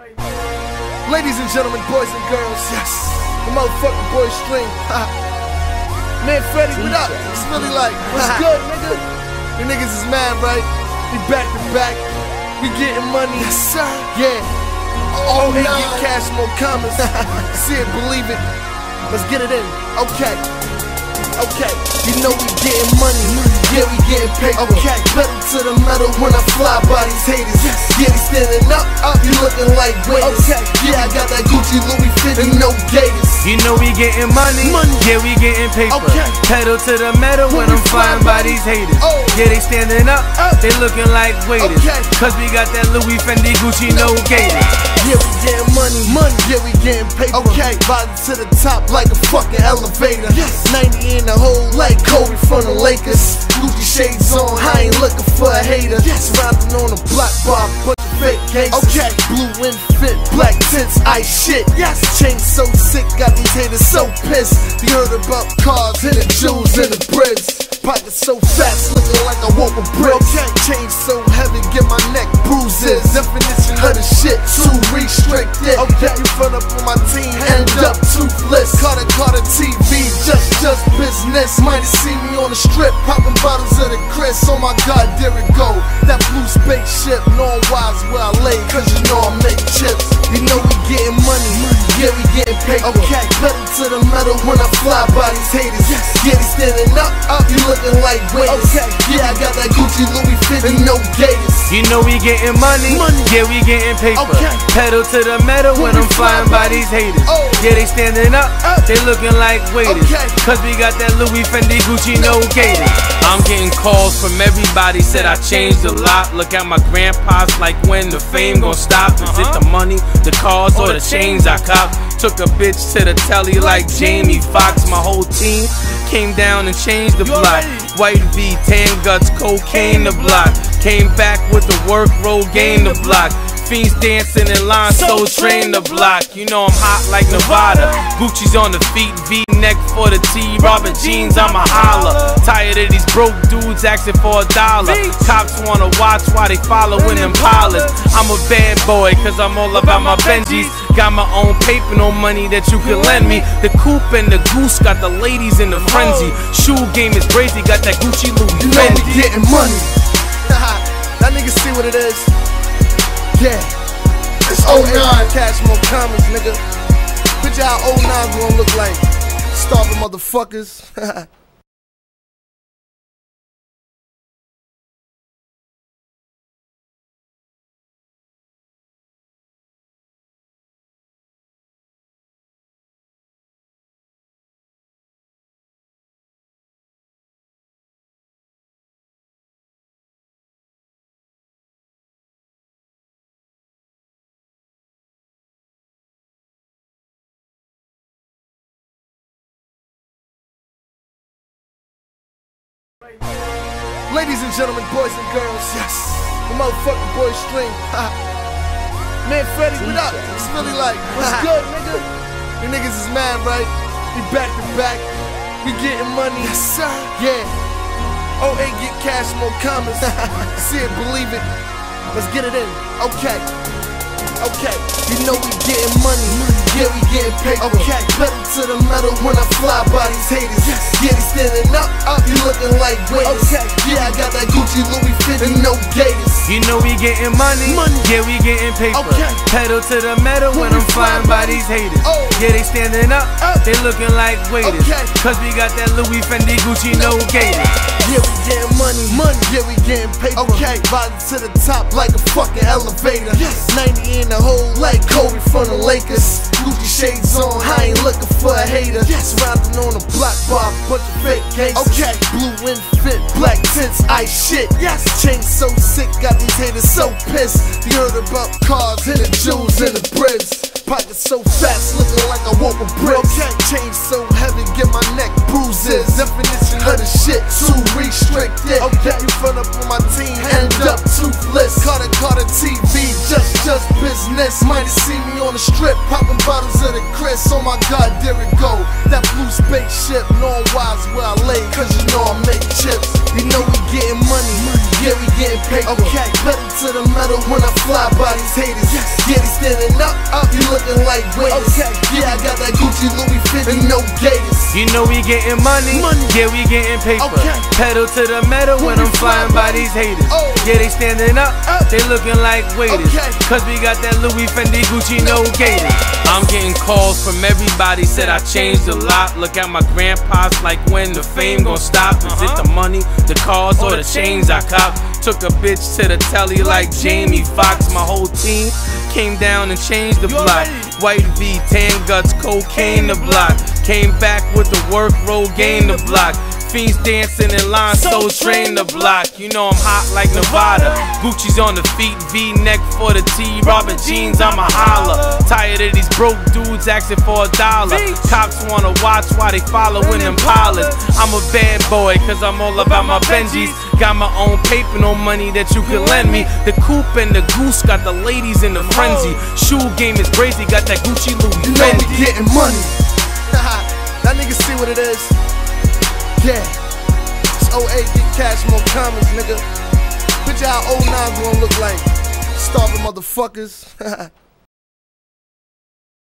Ladies and gentlemen, boys and girls, yes, the motherfucking boy string. Man, Freddy, what up? It's really like, what's good, nigga? You niggas is mad, right? We back to back. We getting money. Yes, sir. Yeah. Oh, they get cash, more commas. See it, believe it. Let's get it in. Okay. Okay. You know we getting money. Yeah, we getting paper. Okay. Pedal to the metal when I fly by these haters. Yeah, they standing up. Up. You looking like waiters. Okay. Yeah, I got that Gucci Louis fit and no gators. You know we getting money, Money. yeah we getting paper. Okay. Pedal to the metal when, When I'm flying by these haters. Oh. Yeah, they standing up, Up. they looking like waiters. Okay. Cause we got that Louis Fendi Gucci no gators. Yeah, we getting money. Money. Yeah, we getting paper. Okay. Riding to the top like a fucking elevator. Yes. 90 in the hole like Kobe from the Lakers. Gucci shades on. I ain't looking for a hater. Yes. Surrounded on a block bar, bunch of fake gangsters. Okay. Blue and fit, black tints, ice shit. Yes. Chain so sick, got these haters so pissed. You heard about cars and the jewels and the bricks. Pockets so fast, looking like I walk with bricks. Okay. Chain so heavy, get my neck bruises. Definition of the shit, too restricted. Okay, you front up on my team, end up toothless. Carta Carta TV, just just business. Might have seen me on the strip, popping bottles of the Cris. Oh my God, looking like waiters. Okay, yeah I got that Gucci Louis fit and no gators. You know we getting money, Money. yeah we getting paper. Okay. Pedal to the metal when, When I'm flying by by- these haters. Oh. Yeah, they standing up, Up. they looking like waiters. Okay. Cause we got that Louis Fendi Gucci no gators. I'm getting calls from everybody, said I changed a lot. Look at my grandpa's like when the fame gon' stop. Is it the money, the cars, or the chains I cop? Took a bitch to the telly like Jamie Foxx. My whole team came down and changed the block. White V, tan guts, cocaine the block. Came back with the work, roll game the block. Fiends dancing in line, so train the block. You know I'm hot like Nevada. Gucci's on the feet, V neck for the T. Robin jeans, I'm a holler. Tired of these broke dudes asking for a dollar. Cops wanna watch while they following them pilots. I'm a bad boy, cause I'm all about my Benjis. Got my own paper, no money that you can lend me. The coupe and the goose got the ladies in the frenzy. Shoe game is crazy, got that Gucci Louis You know we getting money. that niggas see what it is. Yeah. It's 09. Cash more commas, nigga. Picture how 09 gonna look like. Starving motherfuckers. Ladies and gentlemen, boys and girls, yes. The motherfucking boy string. Man, Freddy, what up? It's really like, what's good, nigga? You niggas is mad, right? We back to back. We getting money. Yes, sir. Yeah. Oh, ain't get cash, more comments. See it, believe it. Let's get it in. Okay. Okay. You know we getting money. Yeah, we getting paper. Okay. Pedal to the metal when I fly by these haters. Yeah, they standing up, up, you looking like waiters. Okay. Yeah, I got that Gucci Louis fit and no gators. You know we getting money, Money. yeah we getting paper. Okay. Pedal to the metal when, When I'm flying fly by these haters. Oh. Yeah, they standing up, Up. they looking like waiters. Okay. Cause we got that Louis Fendi Gucci no gators. Yeah, we getting money, money. Yeah, we getting paper. Okay, riding to the top like a fucking elevator. Yes. 90 in the From the Lakers. Gucci shades on, I ain't looking for a hater. Yes. Surrounded on the block bar, bunch of fake gangsters. Okay, blue fit, black tints, ice shit. Yes. Chain so sick, got these haters so pissed. You heard about cars and the jewels and the bricks. Pockets so fast, looking like I walk with bricks. Okay. Chain so heavy, get my neck bruises. Definition of the shit, too restricted. Okay, you front up on my team, end up toothless. Carta Carta TV, just just business. Might have seen me on the strip, popping bottles of the Cris. Oh my God, there it go. That blue spaceship, knowing wise where I lay, cause you know I make chips. You know we getting money, yeah we getting paper. Okay, pedal to the metal when I fly by these haters. Yeah, they standing up, up, you looking like waiters. Okay, yeah I got that Gucci Louis 50, no gators. You know we getting money, Money. yeah we getting paper. Okay. Pedal to the metal when, When I'm flying fly by these haters. Oh. Yeah, they standing up, Up. they looking like waiters. Cause we got that Louis Fendi Gucci no gators. I'm getting calls from everybody, said I changed a lot. Look at my grandpa's like when the fame gon' stop. Is it Uh-huh. the money, the cars, or the chains I cop? Took a bitch to the telly like Jamie Foxx. My whole team came down and changed the block. White V, tan guts, cocaine the block. Came back with the work, roll, gain the block. Fiends dancing in line, so train the block. You know I'm hot like Nevada. Gucci's on the feet, V neck for the T. Robin jeans, I'm a holler. Tired of these broke dudes asking for a dollar. Cops wanna watch while they following them pilots. I'm a bad boy, cause I'm all about my Benjis. Got my own paper, no money that you can lend me. The coupe and the goose got the ladies in the frenzy. Shoe game is crazy, got that Gucci Louis You know we getting money. that nigga see what it is. Yeah. It's 08, get cash, more comments, nigga. Picture how 09 gonna look like. Starving motherfuckers.